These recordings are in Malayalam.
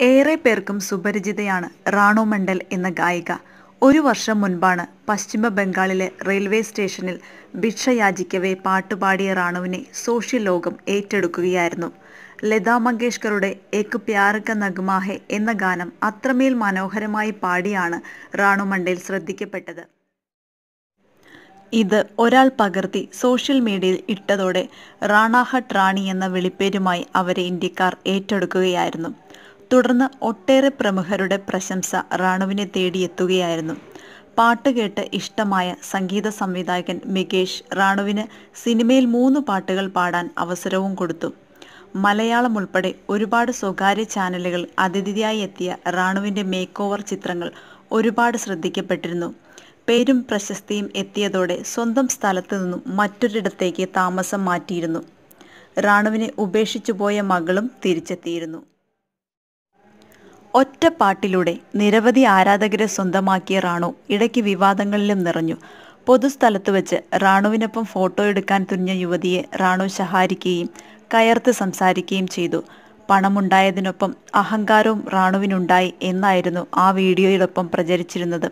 ഏറെ പേർക്കും സുപരിചിതയാണ് റാണു മണ്ഡൽ എന്ന ഗായിക. ഒരു വർഷം മുൻപാണ് പശ്ചിമ ബംഗാളിലെ റെയിൽവേ സ്റ്റേഷനിൽ ഭിക്ഷയാചിക്കവെ പാട്ടുപാടിയ റാണുവിനെ സോഷ്യൽ ലോകം ഏറ്റെടുക്കുകയായിരുന്നു. ലതാ മങ്കേഷ്കറുടെ ഏക്ക് പ്യാർ ക നഗ്മാ ഹെ എന്ന ഗാനം അത്രമേൽ മനോഹരമായി പാടിയാണ് റാണു മണ്ഡൽ ശ്രദ്ധിക്കപ്പെട്ടത്. ഇത് ഒരാൾ പകർത്തി സോഷ്യൽ മീഡിയയിൽ ഇട്ടതോടെ റാണാഹട്ട് റാണി എന്ന വിളിപ്പേരുമായി അവരെ ഇന്ത്യക്കാർ ഏറ്റെടുക്കുകയായിരുന്നു. തുടർന്ന് ഒട്ടേറെ പ്രമുഖരുടെ പ്രശംസ റാണുവിനെ തേടിയെത്തുകയായിരുന്നു. പാട്ട് കേട്ട് ഇഷ്ടമായ സംഗീത സംവിധായകൻ മികേഷ് റാണുവിന് സിനിമയിൽ മൂന്ന് പാട്ടുകൾ പാടാൻ അവസരവും കൊടുത്തു. മലയാളം ഉൾപ്പെടെ ഒരുപാട് സ്വകാര്യ ചാനലുകൾ അതിഥിയായി എത്തിയ റാണുവിന്റെ മേക്ക് ഓവർ ചിത്രങ്ങൾ ഒരുപാട് ശ്രദ്ധിക്കപ്പെട്ടിരുന്നു. പേരും പ്രശസ്തിയും എത്തിയതോടെ സ്വന്തം സ്ഥലത്തു നിന്നും മറ്റൊരിടത്തേക്ക് താമസം മാറ്റിയിരുന്നു. റാണുവിനെ ഉപേക്ഷിച്ചു പോയ മകളും തിരിച്ചെത്തിയിരുന്നു. ഒറ്റ പാട്ടിലൂടെ നിരവധി ആരാധകരെ സ്വന്തമാക്കിയ റാണു ഇടയ്ക്ക് വിവാദങ്ങളിലും നിറഞ്ഞു. പൊതുസ്ഥലത്ത് വെച്ച് റാണുവിനൊപ്പം ഫോട്ടോ എടുക്കാൻ തുനിഞ്ഞ യുവതിയെ റാണു ശഹാരിക്കുകയും കയർത്ത് സംസാരിക്കുകയും ചെയ്തു. പണമുണ്ടായതിനൊപ്പം അഹങ്കാരവും റാണുവിനുണ്ടായി എന്നായിരുന്നു ആ വീഡിയോയോടൊപ്പം പ്രചരിച്ചിരുന്നത്.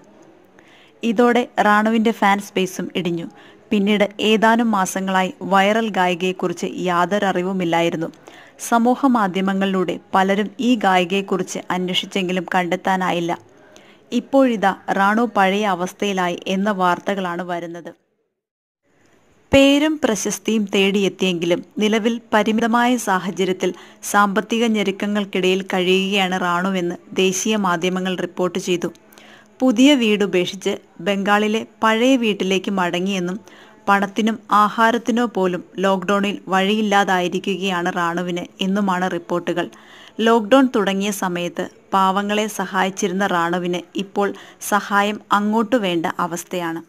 ഇതോടെ റാണുവിന്റെ ഫാൻ സ്പേസും ഇടിഞ്ഞു. പിന്നീട് ഏതാനും മാസങ്ങളായി വൈറൽ ഗായികയെക്കുറിച്ച് യാതൊരു അറിവുമില്ലായിരുന്നു സമൂഹ മാധ്യമങ്ങളിലൂടെ പലരും ഈ ഗായികയെക്കുറിച്ച് അന്വേഷിച്ചെങ്കിലും കണ്ടെത്താനായില്ല. ഇപ്പോഴിതാ റാണു പഴയ അവസ്ഥയിലായി എന്ന വാർത്തകളാണ് വരുന്നത്. പേരും പ്രശസ്തിയും തേടിയെത്തിയെങ്കിലും നിലവിൽ പരിമിതമായ സാഹചര്യത്തിൽ സാമ്പത്തിക ഞെരുക്കങ്ങൾക്കിടയിൽ കഴിയുകയാണ് റാണുവെന്ന് ദേശീയ മാധ്യമങ്ങൾ റിപ്പോർട്ട് ചെയ്തു. പുതിയ വീട് ഉപേക്ഷിച്ച് ബംഗാളിലെ പഴയ വീട്ടിലേക്ക് മടങ്ങിയെന്നും പണത്തിനും ആഹാരത്തിനോ പോലും ലോക്ക്ഡൌണിൽ വഴിയില്ലാതായിരിക്കുകയാണ് റാണുവിന് എന്നുമാണ് റിപ്പോർട്ടുകൾ. ലോക്ക്ഡൌൺ തുടങ്ങിയ സമയത്ത് പാവങ്ങളെ സഹായിച്ചിരുന്ന റാണുവിന് ഇപ്പോൾ സഹായം അങ്ങോട്ടു വേണ്ട അവസ്ഥയാണ്.